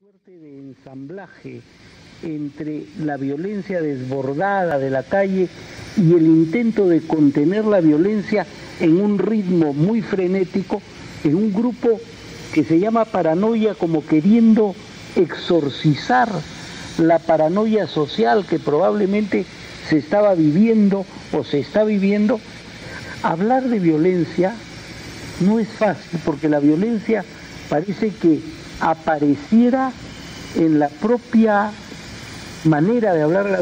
suerte de ensamblaje entre la violencia desbordada de la calle y el intento de contener la violencia en un ritmo muy frenético, en un grupo que se llama paranoia como queriendo exorcizar la paranoia social que probablemente se estaba viviendo o se está viviendo. Hablar de violencia no es fácil porque la violencia parece que apareciera en la propia manera de hablar la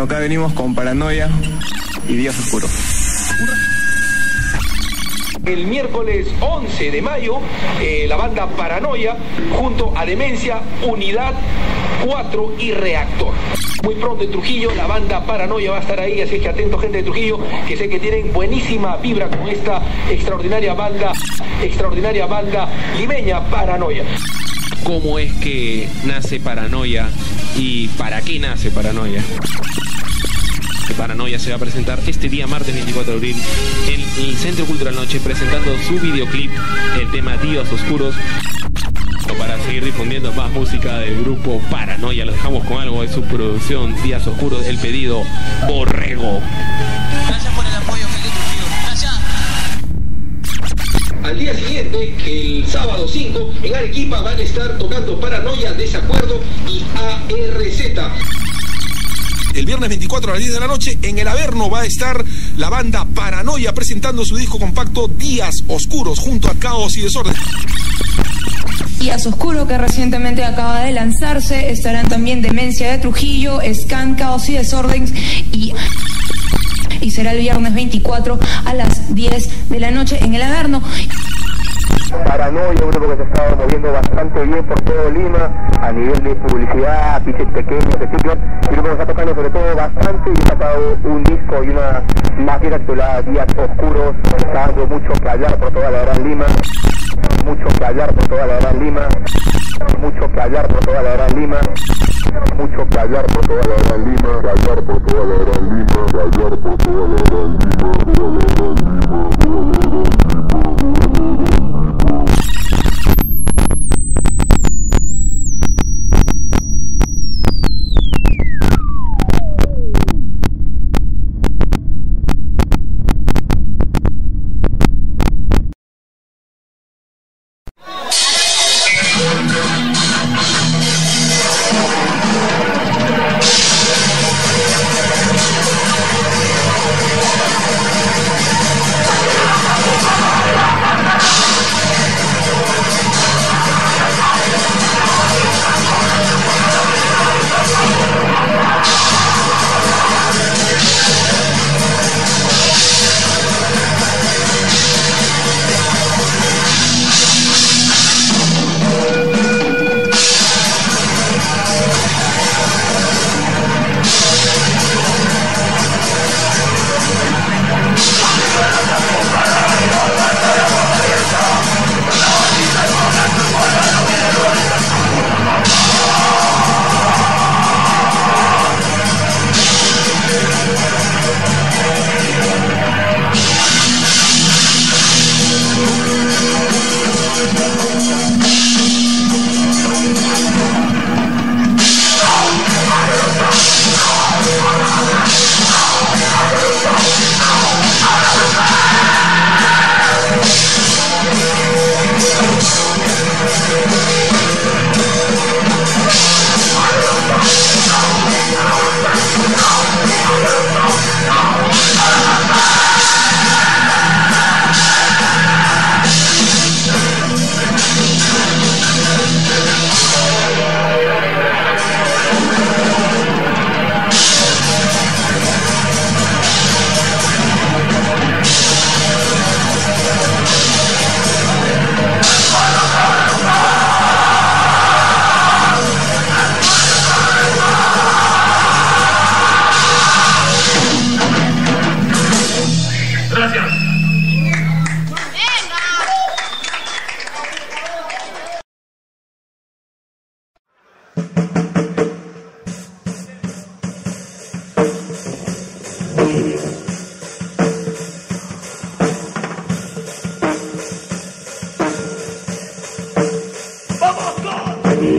Bueno, acá venimos con Paranoia y Días Oscuros. El miércoles 11 de mayo, eh, la banda Paranoia, junto a Demencia, Unidad 4 y Reactor. Muy pronto en Trujillo, la banda Paranoia va a estar ahí, así que atento gente de Trujillo, que sé que tienen buenísima vibra con esta extraordinaria banda, extraordinaria banda limeña Paranoia. ¿Cómo es que nace Paranoia y para qué nace Paranoia? Paranoia se va a presentar este día martes 24 de abril en el Centro Cultural Noche presentando su videoclip, el tema Días Oscuros. Para seguir difundiendo más música del grupo Paranoia, lo dejamos con algo de su producción Días Oscuros, el pedido Borrego. Gracias por el apoyo. Al día siguiente, el sábado 5, en Arequipa van a estar tocando Paranoia, Desacuerdo y ARZ. El viernes 24 a las 10 de la noche en el Averno va a estar la banda Paranoia presentando su disco compacto Días Oscuros junto a Caos y Desorden. Días Oscuro que recientemente acaba de lanzarse, estarán también Demencia de Trujillo, Scan, Caos y Desorden y y será el viernes 24 a las 10 de la noche en el Averno. Paranoia, un grupo que se ha estado moviendo bastante bien por todo Lima, a nivel de publicidad, pitches pequeños, etcétera. Y que está tocando sobre todo bastante y ha sacado un disco y una máquina titulada Días Oscuros, está dando mucho que hablar por toda la Gran Lima, mucho que hablar por toda la Gran Lima, mucho que hablar por toda la Gran Lima, mucho que hablar por toda la Gran Lima, hablar por toda la Gran Lima, hablar por toda la Gran Lima, toda la Gran Lima, toda la Gran Lima.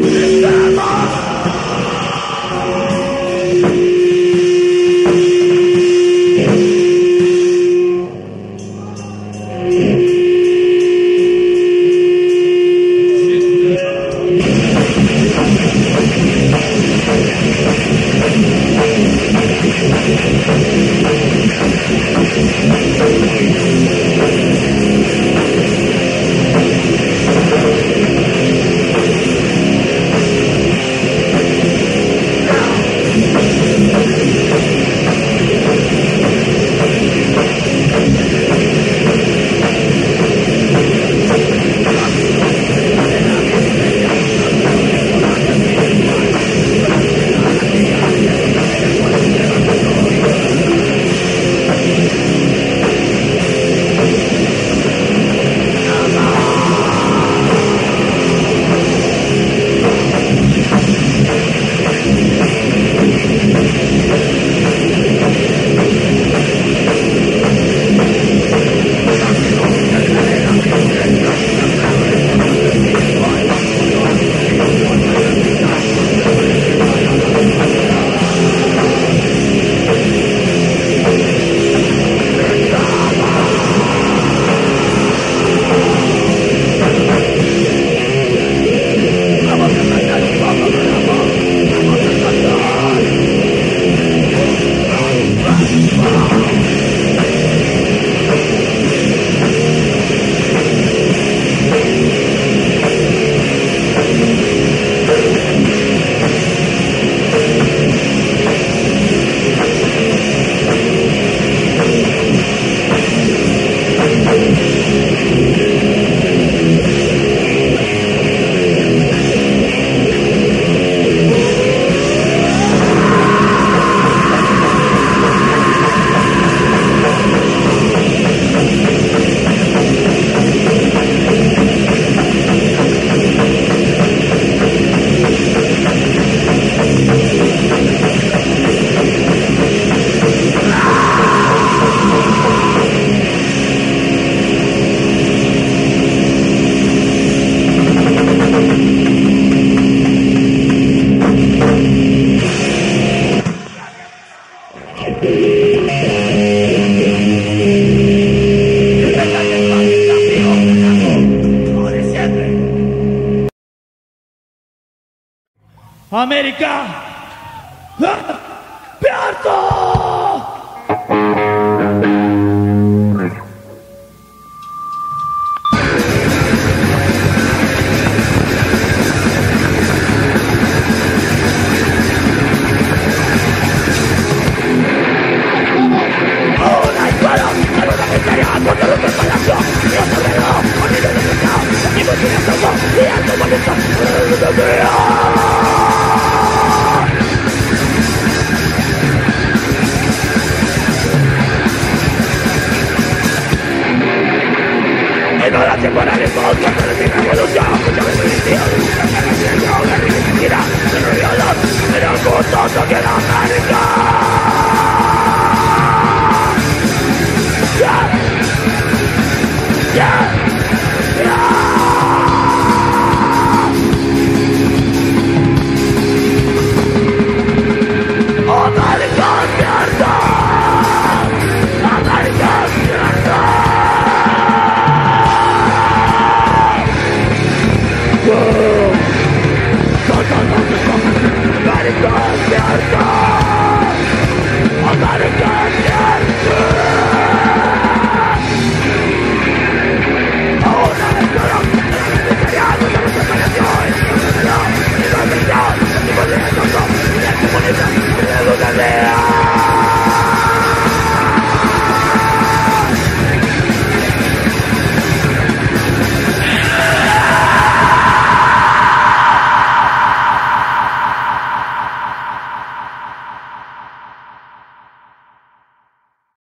Stop!